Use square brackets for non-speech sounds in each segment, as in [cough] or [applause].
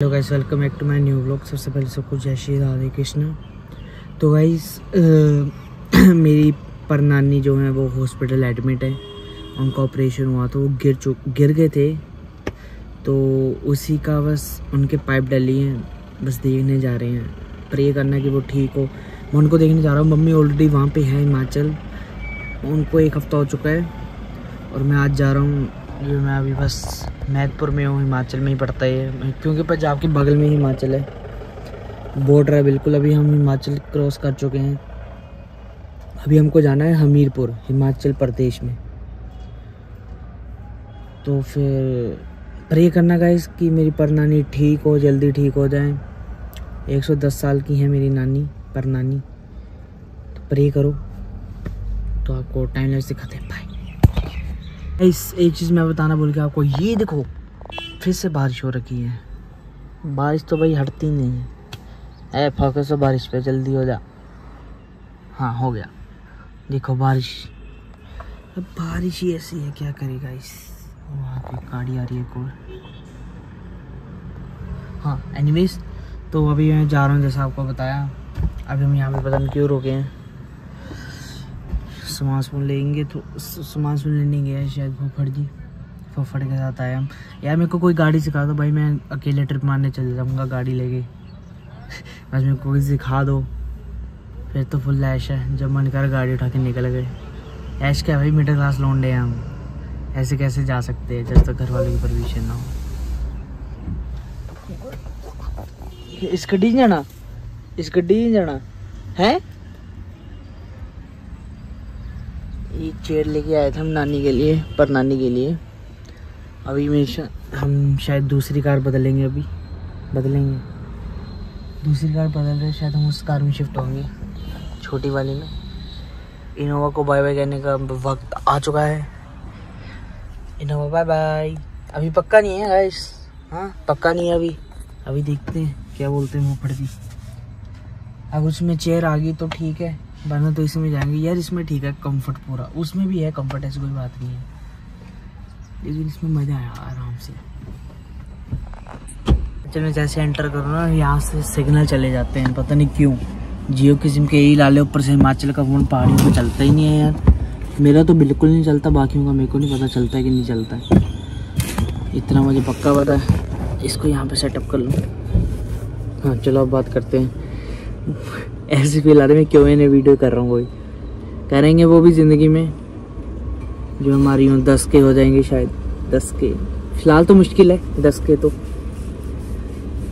Hello guys welcome back to my new blog सबसे पहले सबको जय श्री राधे कृष्ण। तो गाइस [clears throat] मेरी परनानी जो है वो हॉस्पिटल एडमिट है। उनका ऑपरेशन हुआ तो वो गिर चुक, गिर गए थे। तो उसी का बस उनके पाइप डली हैं, बस देखने जा रहे हैं। प्रे करना कि वो ठीक हो। मैं उनको देखने जा रहा हूँ, मम्मी ऑलरेडी वहाँ पर है हिमाचल। उनको एक हफ़्ता हो चुका है और मैं आज जा रहा हूँ जो मैं अभी बस मैदपुर में हूँ, हिमाचल में ही पड़ता है क्योंकि पंजाब के बगल में हिमाचल है। बॉर्डर है बिल्कुल, अभी हम हिमाचल क्रॉस कर चुके हैं। अभी हमको जाना है हमीरपुर, हिमाचल प्रदेश में। तो फिर प्रे करना गाइस कि मेरी परनानी ठीक हो, जल्दी ठीक हो जाए। 110 साल की है मेरी नानी, परनानी। तो प्रे करो। तो आपको टाइम लाइट दिखाते हैं। बाय इस, एक चीज़ मैं बताना भूल गया आपको, ये देखो, फिर से बारिश हो रखी है। बारिश तो भाई हटती नहीं है। ए फोकस हो बारिश पे, जल्दी हो जा। हाँ हो गया। देखो बारिश। अब बारिश ही ऐसी है, क्या करेगा इस वहाँ पे गाड़ी आ रही है कोई हाँ एनीवेज तो अभी मैं जा रहा हूँ, जैसा आपको बताया। अभी हम यहाँ पे पता नहीं क्यों रुके हैं। सामान सुन लेंगे तो सामान सुन लेने गया शायद फफड़ जी। फफड़ के साथ आया। हम यार मेरे को कोई गाड़ी सिखा दो भाई, मैं अकेले ट्रिप मारने चल जाऊँगा गाड़ी लेके। [laughs] बस मेरे को कोई सिखा दो। फिर तो फुल ऐश है, जब मन कर गाड़ी उठा के निकल गए। ऐश क्या भाई मिडिल क्लास लौंडे हैं हम। ऐसे कैसे जा सकते हैं, जब तक घर वालों की परमिशन ना हो। इस गड्डी जाना? इस गड्डी जाना? है ये चेयर लेके आए थे हम नानी के लिए पर नानी के लिए। अभी मैं शा, हम शायद दूसरी कार बदलेंगे अभी। बदलेंगे। दूसरी कार बदल रहे शायद हम उस कार में शिफ्ट होंगे छोटी वाली में। इनोवा को बाय बाय कहने का वक्त आ चुका है। इनोवा बाय बाय अभी पक्का नहीं है गाइस हाँ पक्का नहीं है अभी। अभी देखते हैं क्या बोलते हैं मुँह फटती अगर उसमें चेयर आ गई तो ठीक है। वरना तो इसमें जाएँगे। यार, इसमें ठीक है कंफर्ट पूरा। उसमें भी है कंफर्ट ऐसी कोई बात नहीं है। लेकिन इसमें मज़ा आया, आराम से। जब मैं जैसे एंटर करूँ ना, यहाँ से सिग्नल चले जाते हैं। पता नहीं क्यों। जियो की सिम के यही लाले ऊपर से हिमाचल का फ़ोन पहाड़ियों में चलता ही नहीं है यार। मेरा तो बिल्कुल नहीं चलता, बाकियों का मेरे को नहीं पता चलता कि नहीं चलता इतना मुझे पक्का पता है। इसको यहाँ पे सेटअप कर लूँ। हाँ चलो अब बात करते हैं। ऐसे फील आ रही मैं क्यों इन्हें वीडियो कर रहा हूँ कोई? करेंगे वो भी ज़िंदगी में, जो हमारी यूँ दस के हो जाएँगे शायद, दस के। फ़िलहाल तो मुश्किल है, दस के तो।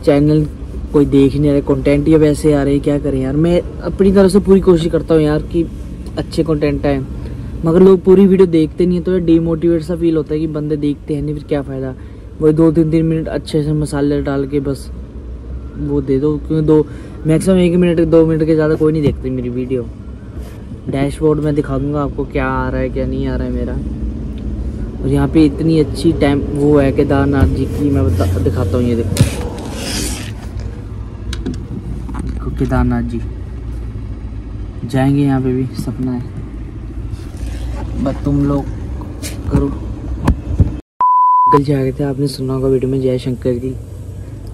चैनल कोई देख नहीं रहे कंटेंट या वैसे आ रहे हैं, क्या करें यार? मैं अपनी तरफ़ से पूरी कोशिश करता हूँ यार कि अच्छे कंटेंट आए। मगर लोग पूरी वीडियो देखते नहीं है तो डीमोटिवेट सा फील होता है कि बंदे देखते हैं नहीं, फिर क्या फ़ायदा? वही दो तीन तीन मिनट अच्छे से मसाले डाल के बस। वो दे दो क्योंकि दो? मैक्सिमम एक मिनट, दो मिनट के ज़्यादा कोई नहीं देखते मेरी वीडियो डैशबोर्ड में दिखा दूँगा आपको क्या आ रहा है, क्या नहीं आ रहा है मेरा। और यहाँ पे इतनी अच्छी टाइम वो है केदारनाथ जी की, मैं बता, दिखाता हूँ ये देखो। केदारनाथ जी। जाएँगे यहाँ पे भी, सपना है। बस तुम लोग करो। कल जा गए थे, आपने सुना होगा वीडियो में जय शंकर जी।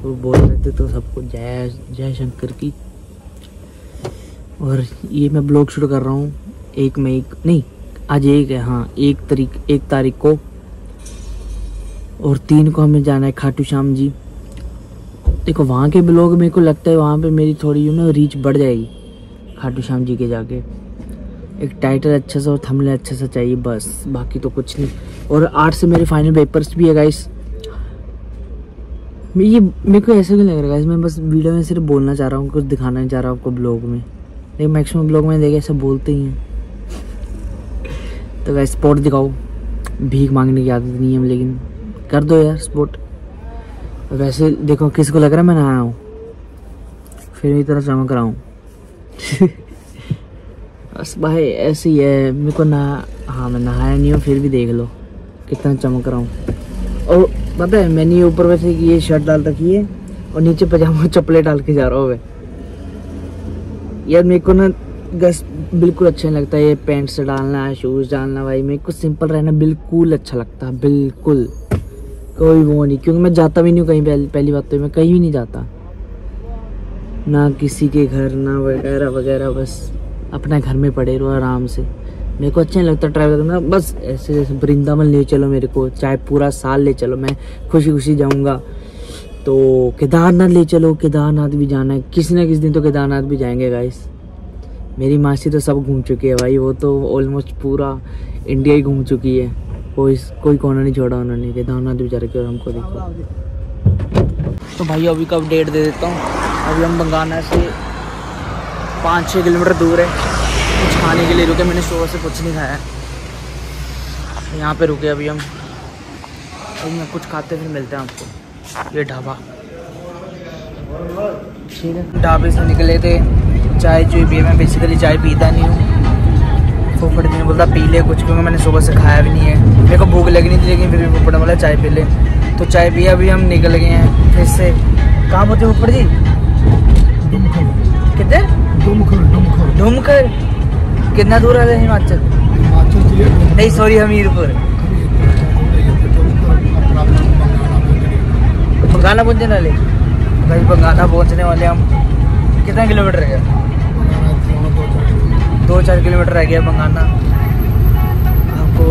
वो बोल रहे थे तो सबको जय जय शंकर की। और ये मैं ब्लॉग शुरू कर रहा हूँ। एक मई, नहीं, आज एक है हाँ एक तारीख एक तारीख को। और तीन को हमें जाना है खाटू श्याम जी। देखो, वहाँ के ब्लॉग मेरे को लगता है वहाँ पे मेरी थोड़ी यू ना रीच बढ़ जाएगी खाटू श्याम जी के जाके। एक टाइटल अच्छा सा और थमले अच्छा सा चाहिए, बस, बाकी तो कुछ नहीं। और आठ से मेरे फाइनल पेपर्स भी है गाइस ये, मेरे को ऐसा क्यों लग रहा है मैं बस वीडियो में सिर्फ़ बोलना चाह रहा हूँ, कुछ दिखाना नहीं चाह रहा हूँ आपको ब्लॉग में। लेकिन मैक्सिमम ब्लॉग में देखे ऐसा बोलते ही हैं। तो वैसे स्पोर्ट दिखाओ। भीख मांगने की आदत नहीं है लेकिन कर दो यार स्पोर्ट वैसे देखो, किसको लग रहा है मैं नहाया हूँ? फिर भी तरह चमक रहा हूँ। [laughs] बस भाई, ऐसे ही है। मेरे को नहा हाँ मैं नहाया नहीं हूँ, फिर भी देख लो। कितना चमक रहा हूँ। और पता है, मैंने ऊपर वैसे ये शर्ट डाल रखी है और नीचे पजामा [laughs] चप्पले डाल के जा रहा हूँ मैं। यार, मेरे को ना गस बिल्कुल अच्छा नहीं लगता, ये पैंट से डालना शूज़ डालना भाई, मेरे को सिंपल रहना बिल्कुल अच्छा लगता है बिल्कुल। कोई वो नहीं, क्योंकि मैं जाता भी नहीं हूँ कहीं पहली बात तो मैं कहीं भी नहीं जाता। ना किसी के घर, ना वगैरह वगैरह, बस अपने घर में पड़े रहो आराम से। मेरे को अच्छा नहीं लगता ट्रैवल करना बस ऐसे जैसे वृंदावन ले चलो मेरे को, चाहे पूरा साल ले चलो, मैं खुशी खुशी जाऊँगा। तो केदारनाथ ले चलो, केदारनाथ भी जाना है। किसी ना किसी दिन तो केदारनाथ भी जाएँगे गाइस मेरी मासी तो सब घूम चुकी है भाई, वो तो ऑलमोस्ट पूरा इंडिया ही घूम चुकी है। कोई कोई कोना नहीं छोड़ा उन्होंने, केदारनाथ भी जा रखे और हमको देखो। तो भाई, अभी का अपडेट दे देता हूँ। अभी हम बंगाना से पाँच छः किलोमीटर दूर है। खाने के लिए रुके मैंने सुबह से कुछ नहीं खाया। यहाँ पे रुके अभी हम। अभी मैं कुछ खाते फिर मिलते हैं आपको। ये ढाबा। ठीक है। ढाबे से निकले थे चाय जो भी मैं बेसिकली चाय पीता नहीं हूँ। फुफड़ ने बोलता पी ले कुछ क्योंकि मैंने सुबह से खाया भी नहीं है। मेरे को भूख लगी नहीं थी लेकिन फिर भी फुफड़ बोला चाय पी ले। तो चाय पिया अभी हम निकल गए हैं। फिर से। कहाँ पहुँचे फोफड़ जी? कितने ढूमकर कितना दूर है हिमाचल? नहीं सॉरी हमीरपुर। बंगाना पहुँचने वाले? भाई बंगाना पहुँचने वाले हम कितना किलोमीटर रह गया? दो चार किलोमीटर रह गया बंगाना आपको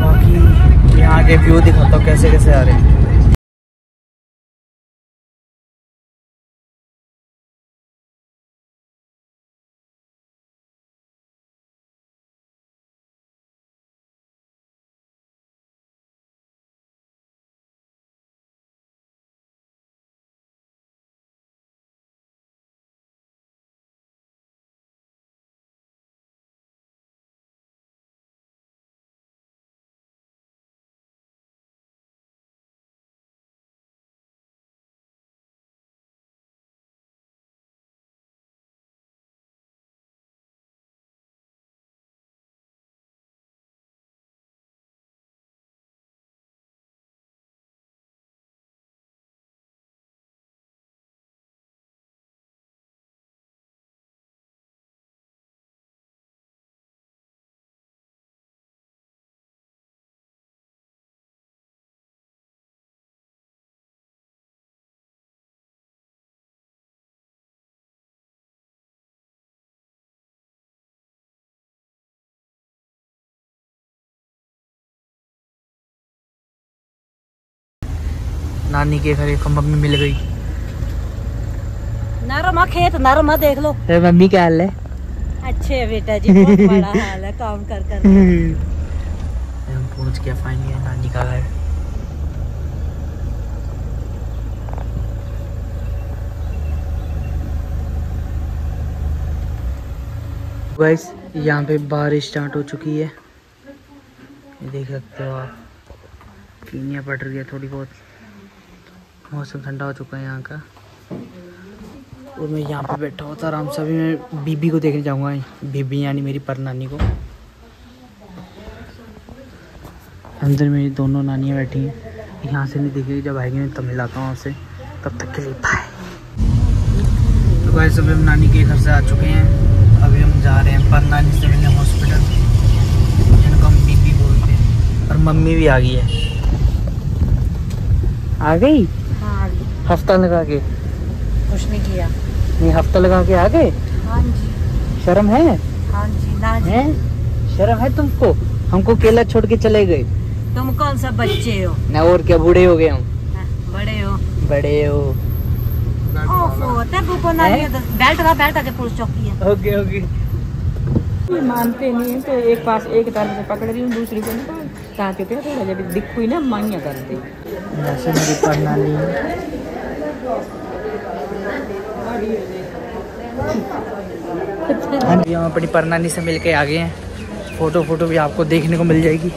बाकी यहाँ के व्यू दिखाता हूँ कैसे कैसे आ रहे हैं। नानी के घर एक मम्मी मिल गई। नरमा खेत नरमा देख लो। अरे मम्मी क्या हाल है? अच्छे बेटा जी बहुत बड़ा [laughs] हाल है काम कर कर हम पहुँच गया फाइनली नानी का घर। गाइस यहाँ पे बारिश स्टार्ट हो चुकी है। देख सकते हो आप। कीनिया पड़ रही है थोड़ी बहुत। मौसम ठंडा हो चुका है यहाँ का। और मैं यहाँ पे बैठा हुआ था आराम से। अभी मैं बीबी को देखने जाऊँगा। बीबी यानी मेरी पर नानी को। अंदर मेरी दोनों नानियाँ बैठी हैं। यहाँ से नहीं दिखेगी जब आएगी मैं तब मिलाता हूँ आपसे तब तक के लिए बाय तो भाई अभी हम नानी के घर से आ चुके हैं। अभी हम जा रहे हैं पर नानी से मिलने हॉस्पिटल जिनको हम बीबी बोलते हैं। और मम्मी भी आ गई है। आ गई? हफ़्ता लगा के? कुछ नहीं किया। नहीं हफ़्ता लगा के आ गए? हाँ जी। शर्म है? हाँ जी ना जी। हैं? शर्म है तुमको? हमको केला छोड़ के चले गए। तुम कौन सा बच्चे हो? ना और क्या बूढ़े हो गए हम हाँ, बड़े हो। बड़े हो। ते हैं? है। Okay okay. मानते नहीं है तो एक पास एक तरफ़ से पकड़ रही हूँ दूसरी को नहीं ताकि थोड़ा जब दिख हुई ना मांगिया करते। हम अपनी प्रणाली से मिल के आ गए हैं। फ़ोटो फ़ोटो भी आपको देखने को मिल जाएगी।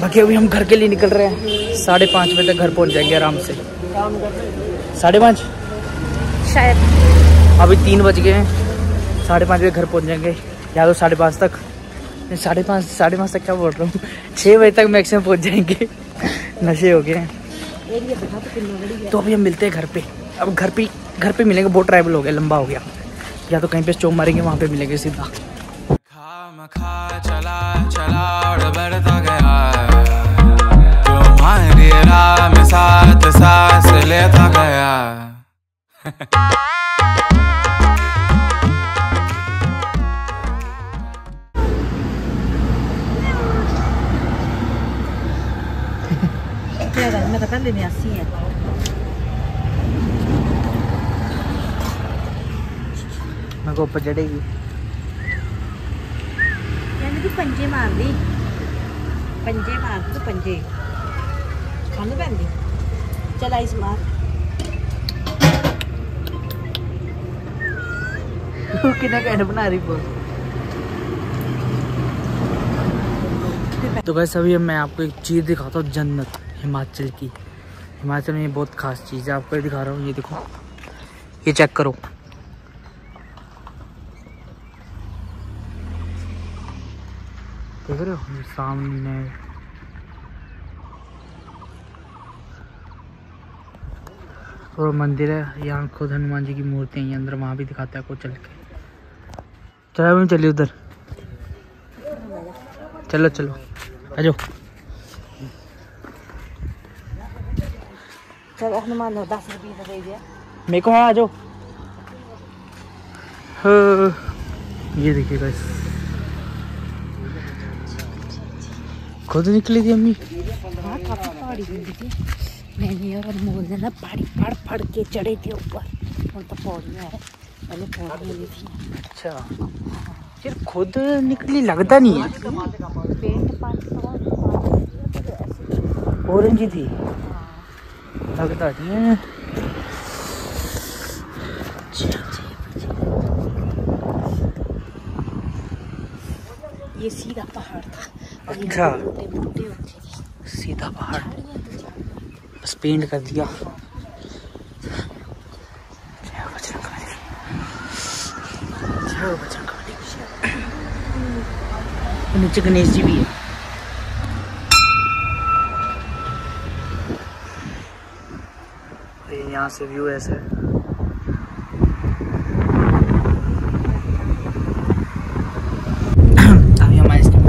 बाकी अभी हम घर के लिए निकल रहे हैं। साढ़े पाँच बजे तक घर पहुँच जाएँगे आराम से। साढ़े पाँच? शायद। अभी तीन बज गए हैं। साढ़े पाँच बजे घर पहुँच जाएँगे। या तो साढ़े पाँच तक। साढ़े पाँच साढ़े पाँच तक क्या बोल रहा हूँ? छः बजे तक मैक्सिमम पहुँच जाएँगे। नशे हो गए हैं। तो अभी हम मिलते हैं घर पे। अब घर पे घर पे मिलेंगे बहुत ट्रैवल हो गया लंबा हो गया। या तो कहीं पे चौक मारेंगे वहाँ पे मिलेंगे सीधा। साथ सांस लेता गया। [laughs] Prende mi así. मेरे चढ़ेगी तू पंजे मार दी पंजे मार तू पंजे चल तू कैंट बना रही बोल तो वैसे अभी मैं आपको एक चीज़ दिखाता हूँ जन्नत हिमाचल की। हिमाचल में ये बहुत खास चीज़ है, आपको दिखा रहा हूँ, ये देखो। ये चेक करो। देख रहे हो सामने? और मंदिर है, यहाँ खुद हनुमान जी की मूर्ति है अंदर वहाँ भी दिखाता है आपको चल के। चलो चलिए उधर। चलो चलो। आ जाओ। मेरे को है आ जाओ। हाँ, ये देखिए बस खुद निकली थी अम्मी। हाँ, पहाड़ी मैंने और ना पहाड़ी फड़ फड़ के चढ़े थे ऊपर। तो है। पहले पौड़ी थी। अच्छा। फिर खुद निकली लगता नहीं है। पेंट ऑरेंज थी। लगता नहीं है ये सीधा पहाड़ था। अच्छा। सीधा पहाड़। बस पेंट कर दिया। नीचे गणेश जी भी है ये यहाँ से व्यू ऐसा।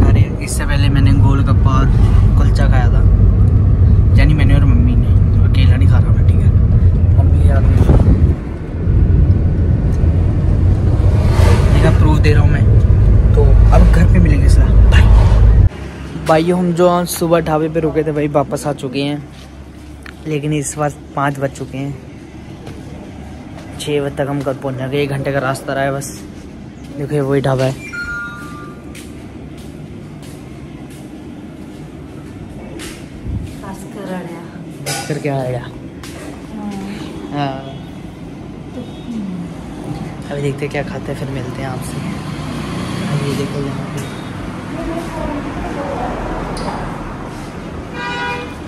है। इससे पहले मैंने गोलगप्पा और कुलचा खाया था। यानी मैंने और मम्मी ने। अकेला नहीं खा रहा मैं, ठीक है? मम्मी याद नहीं प्रूफ दे रहा हूँ मैं। तो अब घर पे मिलेंगे सर बाय भाइयों हम जो सुबह ढाबे पे रुके थे, वही वापस आ चुके हैं। लेकिन इस बार पाँच बज चुके हैं। छः बजे तक हम कल पहुँच जाएँगे एक घंटे का रास्ता रहा है बस। देखो वही ढाबा है। करके आएगा हाँ? अभी देखते हैं क्या खाते हैं फिर मिलते हैं आपसे। अभी ये देखो यहाँ पे।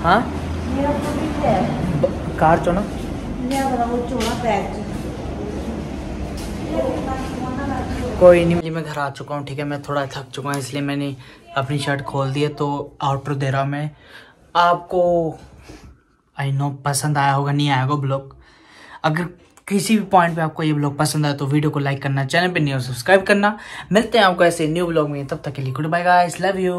हाँ? कार चो ना वो चोला बैग। कोई नहीं मैं घर आ चुका हूँ, ठीक है? मैं थोड़ा थक चुका हूँ, इसलिए मैंने अपनी शर्ट खोल दी है तो आउटर दे रहा हूँ मैं। आपको आई नो पसंद आया होगा, नहीं आया होगा ब्लॉग अगर किसी भी पॉइंट पे आपको ये ब्लॉग पसंद आया तो वीडियो को लाइक करना चैनल पे न्यू सब्सक्राइब करना। मिलते हैं आपको ऐसे न्यू ब्लॉग में। तब तक के लिए good bye guys love you